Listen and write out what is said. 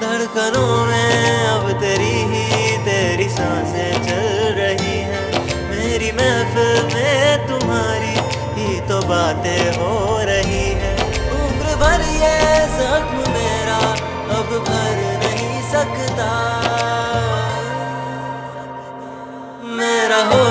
धड़कनों में अब तेरी ही तेरी साँसें चल रही हैं। मेरी महफिल में तुम्हारी ही तो बातें हो रही है। उम्र भर ये जख्म मेरा अब भर नहीं सकता। मेरा हो